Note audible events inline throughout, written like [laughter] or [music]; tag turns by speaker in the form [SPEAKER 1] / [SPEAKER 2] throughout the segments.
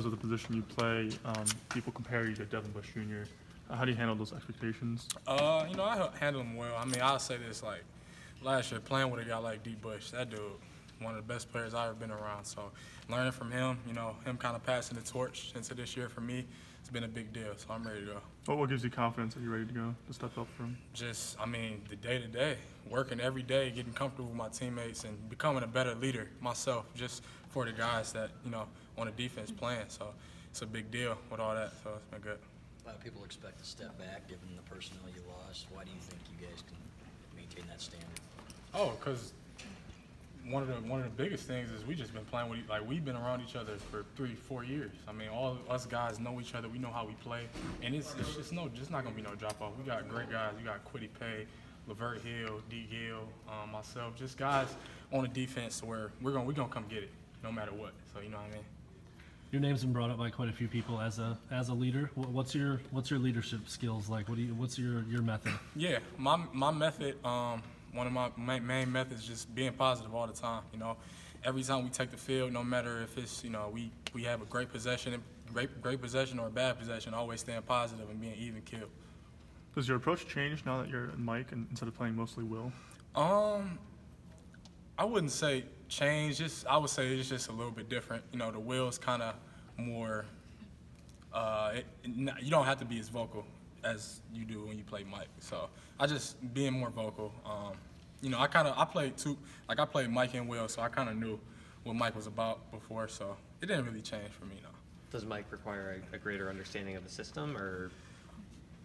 [SPEAKER 1] Because of the position you play, um, people compare you to Devin Bush Jr. Uh, How do you handle those expectations?
[SPEAKER 2] Uh, you know, I handle them well. I mean, I'll say this, like, last year, playing with a guy like D. Bush, that dude, one of the best players I've ever been around. So learning from him, you know, him kind of passing the torch into this year for me, it's been a big deal. So I'm ready to go.
[SPEAKER 1] What, what gives you confidence that you're ready to go to step up for him?
[SPEAKER 2] Just, I mean, the day to day, working every day, getting comfortable with my teammates, and becoming a better leader myself, just for the guys that, you know, on the defense playing. So it's a big deal with all that. So it's been good.
[SPEAKER 3] A lot of people expect a step back, given the personnel you lost. Why do you think you guys can maintain that standard?
[SPEAKER 2] Oh, because one of the one of the biggest things is we just been playing with like we've been around each other for three four years. I mean, all of us guys know each other. We know how we play, and it's it's just no just not gonna be no drop off. We got great guys. We got Kwity Paye, Lavert Hill, D Gill, um, myself, just guys on the defense where we're gonna we're gonna come get it no matter what. So you know what I mean.
[SPEAKER 4] Your name's been brought up by quite a few people as a as a leader. What's your what's your leadership skills like? What do you what's your your method?
[SPEAKER 2] Yeah, my my method, um, one of my main, main methods, is just being positive all the time. You know, every time we take the field, no matter if it's you know we we have a great possession, great great possession or a bad possession, always staying positive and being even killed.
[SPEAKER 1] Does your approach change now that you're Mike and instead of playing mostly Will?
[SPEAKER 2] Um, I wouldn't say change. Just I would say it's just a little bit different. You know, the Will's kind of more. Uh, it, n- you don't have to be as vocal as you do when you play Mike. So I just being more vocal. Um, you know, I kind of I played two like I played Mike and Will, so I kind of knew what Mike was about before. So it didn't really change for me, no.
[SPEAKER 5] Does Mike require a, a greater understanding of the system, or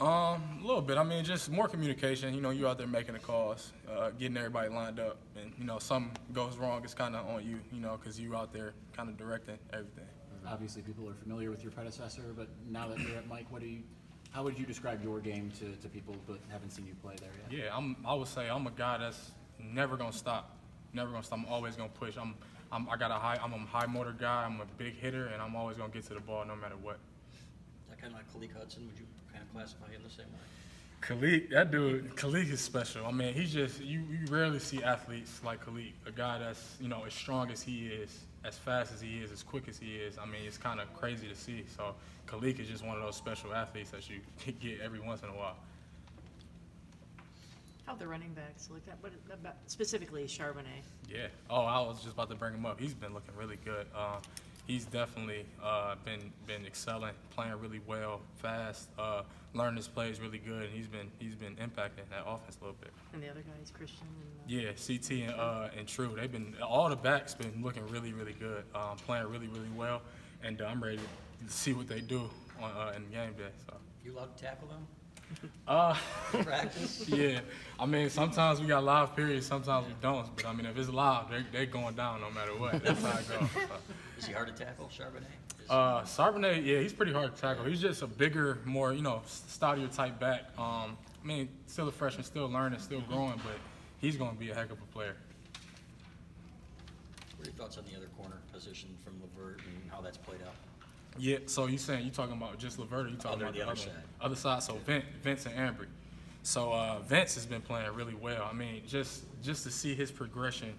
[SPEAKER 2] Um, a little bit. I mean, just more communication. You know, you're out there making the calls, uh, getting everybody lined up, and you know, something goes wrong, it's kind of on you. You know, because you're out there kind of directing everything.
[SPEAKER 6] Obviously, people are familiar with your predecessor, but now that you're at Mike, what do you, how would you describe your game to, to people but haven't seen you play there yet?
[SPEAKER 2] Yeah, I'm. I would say I'm a guy that's never gonna stop. Never gonna stop. I'm always gonna push. I'm. I'm I got a high. I'm a high motor guy. I'm a big hitter, and I'm always gonna get to the ball no matter what.
[SPEAKER 3] that kind of like Khaleke Hudson? Would you kind of classify him the same way?
[SPEAKER 2] Khaleke, that dude, Khaleke is special. I mean, he's just you, you rarely see athletes like Khaleke, a guy that's you know as strong as he is, as fast as he is, as quick as he is. I mean, it's kind of crazy to see. So Khaleke is just one of those special athletes that you [laughs] get every once in a while.
[SPEAKER 7] How the running backs look at, but about specifically Charbonnet.
[SPEAKER 2] Yeah. Oh, I was just about to bring him up. He's been looking really good. Uh, he's definitely uh, been been excelling, playing really well, fast, uh, learning his plays really good, and he's been he's been impacting that offense a little bit.
[SPEAKER 7] And the other guys, Christian and. uh,
[SPEAKER 2] Yeah, CT and uh, and Tru, they've been all the backs been looking really really good, um, playing really really well, and uh, I'm ready to see what they do on uh, in game day. So.
[SPEAKER 3] You love to tackle them?
[SPEAKER 2] Uh,
[SPEAKER 3] Practice? [laughs]
[SPEAKER 2] yeah, I mean sometimes we got live periods, sometimes we don't. But I mean if it's live, they they going down no matter what. That's how it goes. [laughs]
[SPEAKER 3] Is he hard to tackle, Charbonnet?
[SPEAKER 2] Uh, Charbonnet, yeah, he's pretty hard to tackle. He's just a bigger, more you know, stouter type back. Um, I mean, still a freshman, still learning, still growing, but he's going to be a heck of a player.
[SPEAKER 3] What are your thoughts on the other corner position from Lavert and how that's played out?
[SPEAKER 2] Yeah. So you saying you talking about just Lavert? Or you talking
[SPEAKER 3] Other-
[SPEAKER 2] about
[SPEAKER 3] the
[SPEAKER 2] the
[SPEAKER 3] other
[SPEAKER 2] other,
[SPEAKER 3] side.
[SPEAKER 2] other side? So Vince, Vince and Ambry. So uh, Vince has been playing really well. I mean, just just to see his progression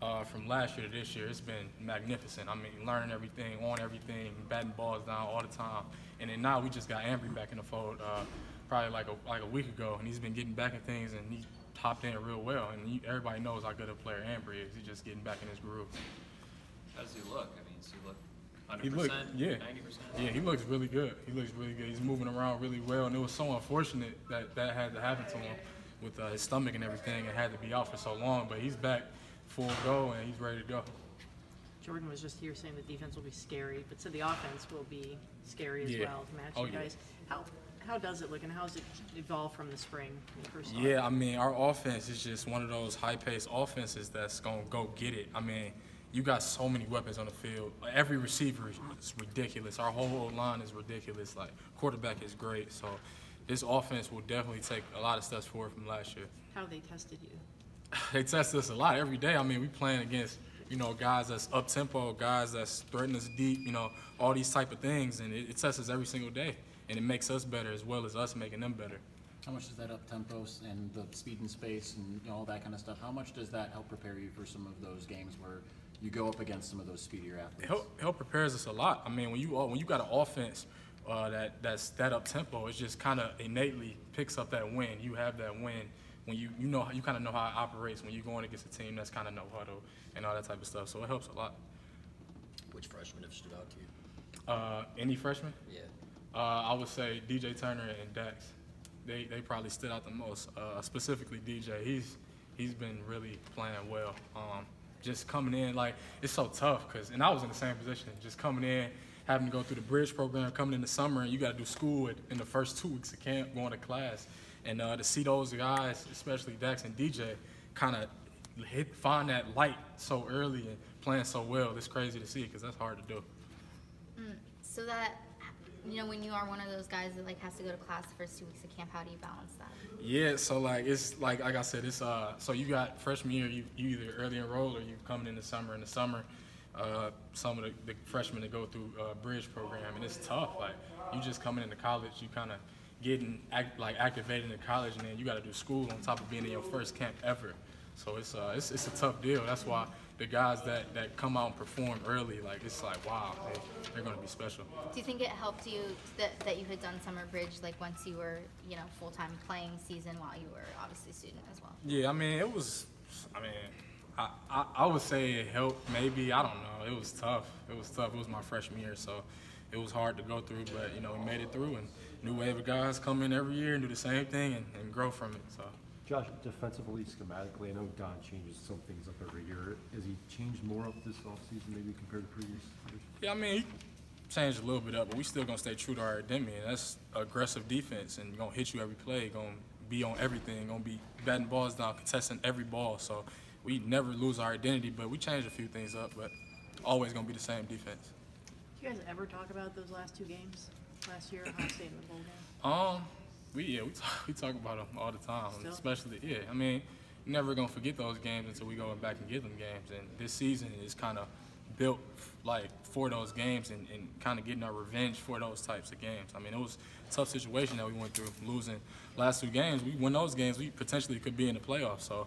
[SPEAKER 2] uh, from last year to this year, it's been magnificent. I mean, learning everything, on everything, batting balls down all the time. And then now we just got Ambry back in the fold, uh, probably like a like a week ago, and he's been getting back at things, and he hopped in real well. And he, everybody knows how good a player Ambry is. He's just getting back in his groove.
[SPEAKER 8] How does he look? I mean, does he look
[SPEAKER 2] He
[SPEAKER 8] 100%,
[SPEAKER 2] look, yeah,
[SPEAKER 8] 90%?
[SPEAKER 2] yeah. He looks really good. He looks really good. He's moving around really well, and it was so unfortunate that that had to happen to him with uh, his stomach and everything, and had to be out for so long. But he's back full go, and he's ready to go.
[SPEAKER 7] Jordan was just here saying the defense will be scary, but said the offense will be scary as
[SPEAKER 2] Yeah.
[SPEAKER 7] well to match
[SPEAKER 2] Oh,
[SPEAKER 7] you
[SPEAKER 2] yeah.
[SPEAKER 7] guys. How, how does it look and how has it evolved from the spring first
[SPEAKER 2] Yeah, I mean, our offense is just one of those high-paced offenses that's gonna go get it. I mean, you got so many weapons on the field. Like, every receiver is ridiculous. Our whole line is ridiculous. Like quarterback is great. So this offense will definitely take a lot of steps forward from last year.
[SPEAKER 7] How they tested you. [laughs]
[SPEAKER 2] they test us a lot every day. I mean, we playing against you know guys that's up tempo, guys that's threatening us deep. You know, all these type of things, and it, it tests us every single day, and it makes us better as well as us making them better.
[SPEAKER 6] How much does that up tempo and the speed and space and you know, all that kind of stuff, how much does that help prepare you for some of those games where you go up against some of those speedier athletes?
[SPEAKER 2] help, help prepares us a lot. I mean, when you when you got an offense uh, that that's that up tempo, it just kind of innately picks up that win. You have that win when you you know you kind of know how it operates when you're going against a team that's kind of no huddle and all that type of stuff. So it helps a lot.
[SPEAKER 3] Which freshmen have stood out to you?
[SPEAKER 2] Uh, any freshman?
[SPEAKER 3] Yeah.
[SPEAKER 2] Uh, I would say DJ Turner and Dax. They they probably stood out the most. Uh, specifically DJ. He's he's been really playing well. Um, just coming in like it's so tough because and I was in the same position. Just coming in, having to go through the bridge program, coming in the summer, and you got to do school in, in the first two weeks of camp, going to class, and uh, to see those guys, especially Dax and DJ, kind of hit find that light so early and playing so well. It's crazy to see because that's hard to do.
[SPEAKER 9] So that, you know, when you are one of those guys that like has to go to class the first two weeks of camp, how do you balance that?
[SPEAKER 2] Yeah, so like it's like like I said, it's uh so you got freshman year, you, you either early enroll or you coming in the summer. In the summer, uh, some of the, the freshmen that go through uh, bridge program, and it's tough. Like you just coming into college, you kind of getting act, like activated in college, and then you got to do school on top of being in your first camp ever. So it's uh it's, it's a tough deal. That's why the guys that that come out and perform early, like it's like wow, they, they're gonna be special.
[SPEAKER 9] Do you think it helped you that, that you had done summer bridge like once you were, you know, full time playing season while you were obviously a student as well?
[SPEAKER 2] Yeah, I mean, it was. I mean, I, I, I would say it helped. Maybe I don't know. It was tough. It was tough. It was my freshman year, so it was hard to go through. But you know, we made it through, and new wave of guys come in every year and do the same thing and, and grow from it. So
[SPEAKER 10] Josh, defensively, schematically, I know Don changes some things up every year. Has he changed more up this offseason maybe compared to previous years?
[SPEAKER 2] yeah, I mean, he changed a little bit up, but we still gonna stay true to our identity. And that's aggressive defense, and gonna hit you every play. Gonna be on everything. Gonna be batting balls down, contesting every ball. So we never lose our identity, but we changed a few things up. But always gonna be the same defense.
[SPEAKER 7] Do you guys ever talk about those last two games, last year, Ohio State and the bowl game?
[SPEAKER 2] Um, we yeah we talk, [laughs] we talk about them all the time,
[SPEAKER 7] Still?
[SPEAKER 2] especially yeah. I mean, never gonna forget those games until we go back and get them games. And this season is kind of built like for those games and, and kind of getting our revenge for those types of games. I mean, it was a tough situation that we went through, losing last two games. We win those games, we potentially could be in the playoffs. So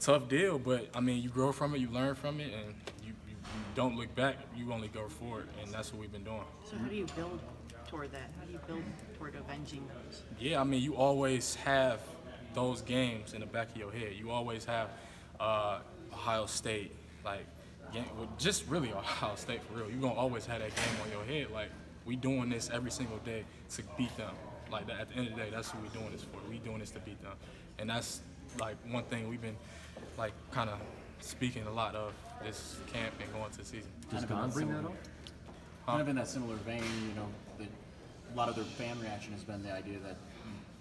[SPEAKER 2] tough deal, but I mean, you grow from it, you learn from it, and you, you, you don't look back. You only go forward, and that's what we've been doing.
[SPEAKER 7] So how do you build toward that? How do you build toward avenging those?
[SPEAKER 2] Yeah, I mean, you always have those games in the back of your head. You always have uh, Ohio State, like, game, well, just really [laughs] Ohio State for real. You're going to always have that game on your head. Like, we doing this every single day to beat them. Like, at the end of the day, that's what we doing this for. We doing this to beat them. And that's, like, one thing we've been, like, kind of speaking a lot of this camp and going to the season.
[SPEAKER 10] Does
[SPEAKER 6] Kind of in
[SPEAKER 10] Don
[SPEAKER 6] that
[SPEAKER 10] bring that
[SPEAKER 6] similar-
[SPEAKER 10] up?
[SPEAKER 6] Kind of in that similar vein, you know, the, a lot of their fan reaction has been the idea that,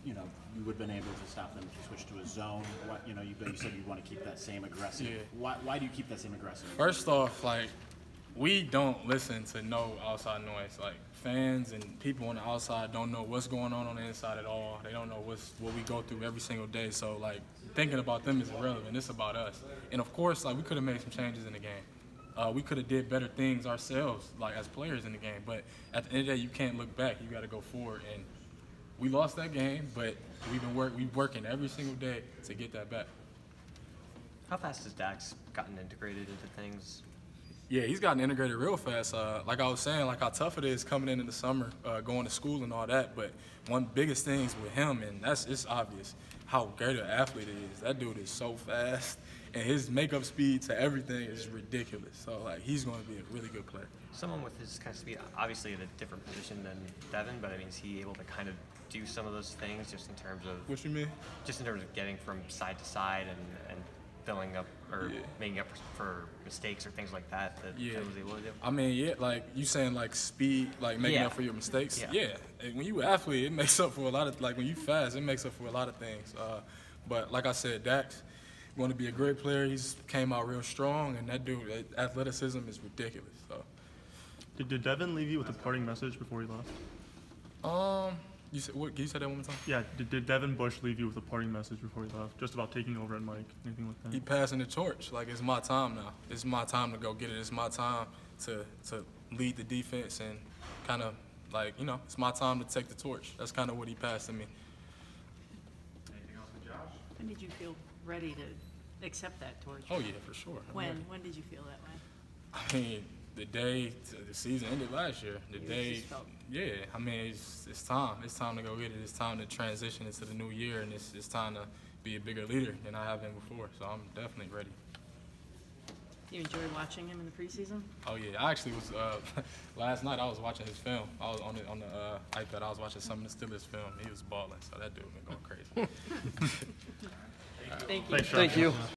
[SPEAKER 6] you know, you would have been able to stop them if you switched to a zone. What, you know, you, you said you want to keep that same aggressive.
[SPEAKER 2] Yeah.
[SPEAKER 6] Why, why do you keep that same aggressive?
[SPEAKER 2] First off, like we don't listen to no outside noise. Like fans and people on the outside don't know what's going on on the inside at all. They don't know what's what we go through every single day. So like thinking about them is irrelevant. It's about us. And of course, like we could have made some changes in the game. Uh, we could have did better things ourselves, like as players in the game. But at the end of the day, you can't look back. You got to go forward. And we lost that game, but we've been work we working every single day to get that back.
[SPEAKER 5] How fast has Dax gotten integrated into things?
[SPEAKER 2] Yeah, he's gotten integrated real fast. Uh, like I was saying, like how tough it is coming in in the summer, uh, going to school and all that. But one biggest things with him, and that's it's obvious how great an athlete he is. That dude is so fast, and his makeup speed to everything is ridiculous. So like he's going to be a really good player.
[SPEAKER 5] Someone with his kind of speed, obviously in a different position than Devin, but I mean, is he able to kind of do some of those things just in terms of
[SPEAKER 2] What you mean?
[SPEAKER 5] just in terms of getting from side to side and, and filling up or
[SPEAKER 2] Yeah.
[SPEAKER 5] making up for mistakes or things like that that
[SPEAKER 2] Yeah.
[SPEAKER 5] Devin was able to do?
[SPEAKER 2] I mean, yeah, like you saying like speed, like making
[SPEAKER 5] Yeah.
[SPEAKER 2] up for your mistakes.
[SPEAKER 5] Yeah.
[SPEAKER 2] Yeah. And when you an athlete, it makes up for a lot of like when you fast, it makes up for a lot of things. Uh, but like I said, Dax going to be a great player. He's came out real strong, and that dude, that athleticism is ridiculous. So,
[SPEAKER 1] Did, did Devin leave you with a parting message before he left?
[SPEAKER 2] um, you said what? Can you say that one more time?
[SPEAKER 1] Yeah, did, did Devin Bush leave you with a parting message before he left? Just about taking over at Mike, anything like that?
[SPEAKER 2] He passing the torch. Like it's my time now. It's my time to go get it. It's my time to to lead the defense and kind of like you know, it's my time to take the torch. That's kind of what he passed to me.
[SPEAKER 7] When did you feel ready to accept that torch?
[SPEAKER 2] Oh yeah, for sure.
[SPEAKER 7] When? When did you feel that way?
[SPEAKER 2] I mean, the day the season ended last year, the
[SPEAKER 7] You
[SPEAKER 2] day,
[SPEAKER 7] just felt-
[SPEAKER 2] yeah. I mean, it's, it's time. It's time to go get it. It's time to transition into the new year, and it's, it's time to be a bigger leader than I have been before. So I'm definitely ready.
[SPEAKER 7] You enjoyed watching him in the preseason?
[SPEAKER 2] Oh yeah, I actually was uh, [laughs] last night. I was watching his film. I was on the on the uh, iPad. I was watching some of the Steelers film. He was balling, so that dude been going crazy. [laughs] [laughs]
[SPEAKER 7] Thank you.
[SPEAKER 1] Thanks, Sean.
[SPEAKER 11] Thank you.